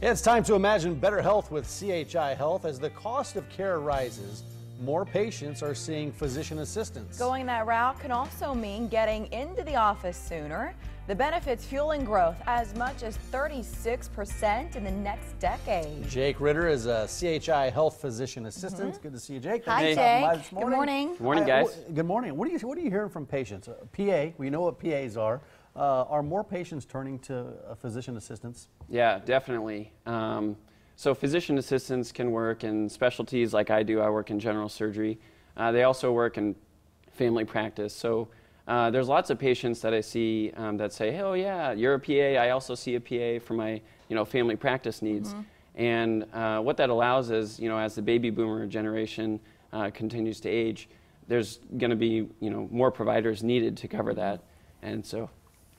It's time to imagine better health with CHI Health. As the cost of care rises, more patients are seeing physician assistants. Going that route can also mean getting into the office sooner. The benefits fueling growth as much as 36% in the next decade. Jake Ridder is a CHI Health physician assistant. Good to see you, Jake. Hi, Thanks for stopping by Jake. this Good morning. Good morning, Hi, guys. wh- Good morning. What are you What are you hearing from patients? Uh, PA. We know what PAs are. Uh, are more patients turning to uh, physician assistants? Yeah, definitely. Um, so physician assistants can work in specialties like I do. I work in general surgery. Uh, they also work in family practice. So uh, there's lots of patients that I see um, that say, "Oh yeah, you're a PA. I also see a PA for my you know family practice needs." And uh, what that allows is, you know, as the baby boomer generation uh, continues to age, there's going to be you know more providers needed to cover that, and so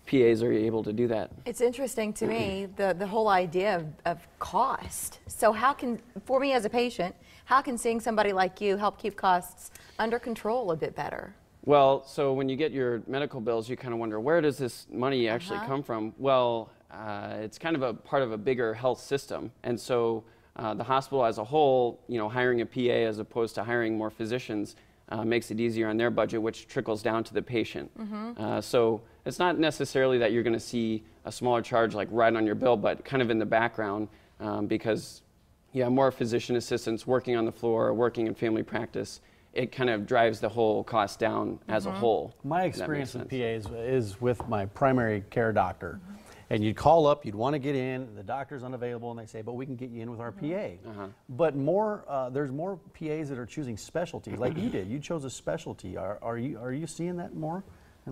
PAs are able to do that. It's interesting to me the, the whole idea of, of cost. So, how can, for me as a patient, how can seeing somebody like you help keep costs under control a bit better? Well, so when you get your medical bills, you kind of wonder where does this money actually Uh-huh. come from? Well, uh, it's kind of a part of a bigger health system, and so uh, the hospital as a whole, you know, hiring a PA as opposed to hiring more physicians uh, makes it easier on their budget, which trickles down to the patient. Uh, so it's not necessarily that you're going to see a smaller charge like right on your bill, but kind of in the background um, because you have more physician assistants working on the floor, working in family practice. It kind of drives the whole cost down as a whole. My if that makes experience with sense. PAs is with my primary care doctor. And you'd call up, you'd want to get in, the doctor's unavailable, and they say, but we can get you in with our PA. But more, uh, there's more PAs that are choosing specialties, like you did. You chose a specialty. Are, are, you, are you seeing that more?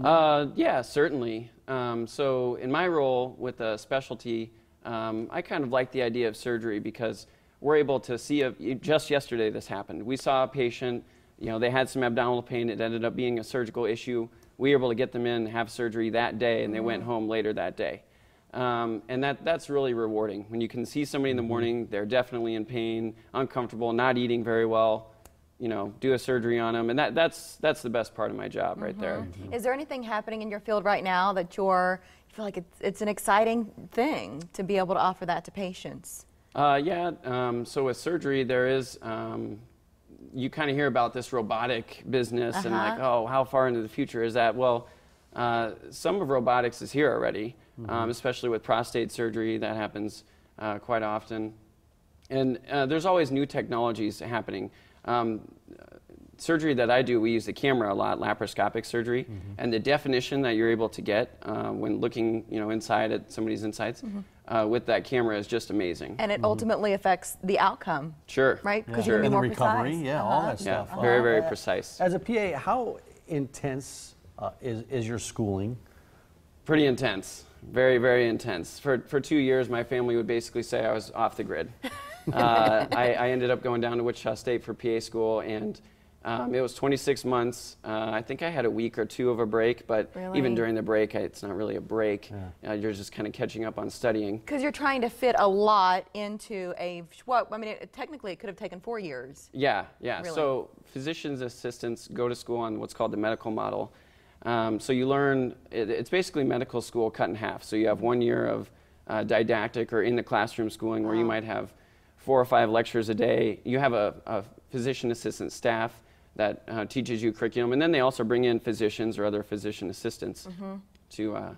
Uh, yeah, certainly. Um, so in my role with a specialty, um, I kind of like the idea of surgery because we're able to see a, just yesterday this happened. We saw a patient, you know, they had some abdominal pain. It ended up being a surgical issue. We were able to get them in, have surgery that day, and they went home later that day. Um, and that, that's really rewarding. When you can see somebody in the morning, they're definitely in pain, uncomfortable, not eating very well, you know, do a surgery on them. And that, that's, that's the best part of my job right there. Is there anything happening in your field right now that you're, you feel like it's, it's an exciting thing to be able to offer that to patients? Uh, yeah, um, so with surgery, there is, um, you kind of hear about this robotic business and like, Uh-huh. oh, how far into the future is that? Well, uh, some of robotics is here already, um, especially with prostate surgery. That happens uh, quite often. And uh, there's always new technologies happening. Um, surgery that I do, we use the camera a lot, laparoscopic surgery, and the definition that you're able to get uh, when looking, you know, inside at somebody's insides uh, with that camera is just amazing. And it ultimately affects the outcome, Sure. right? Yeah. Because you can be and the more recovery, precise. yeah, all Uh-huh. that Yeah, stuff. very, very Uh, precise. As a PA, how intense uh, is, is your schooling? Pretty intense. Very, very intense. For, for two years, my family would basically say I was off the grid. uh, I, I ended up going down to Wichita State for PA school, and um, it was 26 months. Uh, I think I had a week or two of a break, but Really? even during the break, I, it's not really a break. Uh, you're just kind of catching up on studying. Because you're trying to fit a lot into a, what, I mean, it, technically it could have taken four years. Yeah, yeah. Really? So physicians' assistants go to school on what's called the medical model. Um, so you learn, it, it's basically medical school cut in half. So you have one year of uh, didactic or in the classroom schooling where you might have four or five lectures a day. You have a, a physician assistant staff that uh, teaches you curriculum, and then they also bring in physicians or other physician assistants to uh,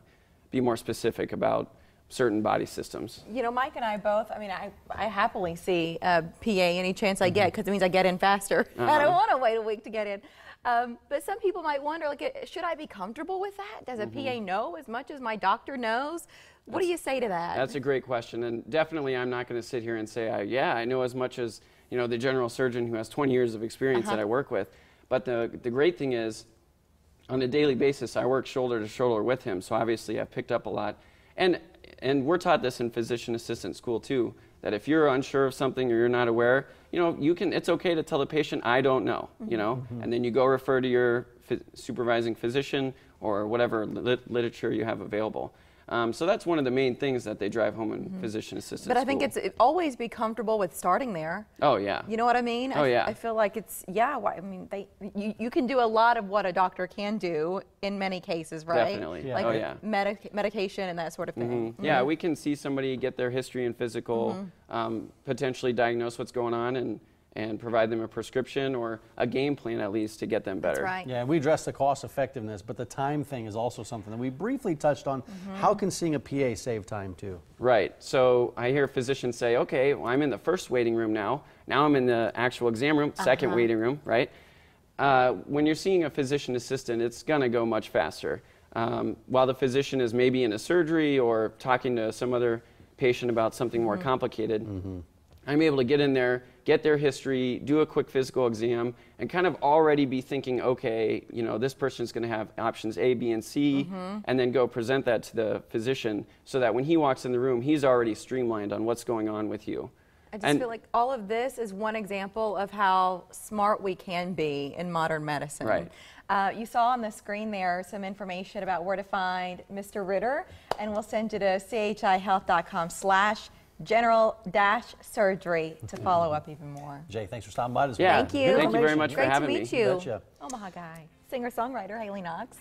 be more specific about certain body systems. You know, Mike and I both, I mean, I, I happily see uh, PA any chance I get because it means I get in faster. I don't want to wait a week to get in. Um, but some people might wonder, like, uh, should I be comfortable with that? Does a PA know as much as my doctor knows? What do you say to that? That's a great question, and definitely I'm not going to sit here and say, I, yeah, I know as much as you know the general surgeon who has 20 years of experience that I work with. But the the great thing is, on a daily basis, I work shoulder to shoulder with him, so obviously I've picked up a lot. And and we're taught this in physician assistant school too, that if you're unsure of something or you're not aware, you know, you can. It's okay to tell the patient, I don't know, you know, mm-hmm. and then you go refer to your supervising physician or whatever lit- literature you have available. Um, so that's one of the main things that they drive home in physician assisted Mm-hmm. But I think school. it's it, always be comfortable with starting there. Oh yeah. You know what I mean? Oh, I, yeah. I feel like it's yeah. why- I mean, they you, you can do a lot of what a doctor can do in many cases, right? Definitely. Yeah. Like Oh, yeah. medic- medication and that sort of thing. Mhm. Yeah, we can see somebody get their history and physical, Mm-hmm. um, potentially diagnose what's going on, and and provide them a prescription or a game plan at least to get them better. That's right. Yeah, we address the cost effectiveness, but the time thing is also something that we briefly touched on. How can seeing a PA save time too? Right. So I hear physicians say, okay, well, I'm in the first waiting room now. Now I'm in the actual exam room, 2nd waiting room, right? Uh, when you're seeing a physician assistant, it's going to go much faster. Um, while the physician is maybe in a surgery or talking to some other patient about something more complicated, I'm able to get in there, get their history, do a quick physical exam, and kind of already be thinking, okay, you know, this person's going to have options A, B, and C, and then go present that to the physician so that when he walks in the room, he's already streamlined on what's going on with you. I just And- feel like all of this is one example of how smart we can be in modern medicine. Right. Uh, you saw on the screen there some information about where to find Mr. Ridder, and we'll send you to chihealth.com slash general dash surgery to follow up even more. Jay, thanks for stopping by this Yeah. morning. Thank you. Thank you very information. much for having me. Great having to me. meet you. Betcha. Omaha guy, singer-songwriter Haley Knox.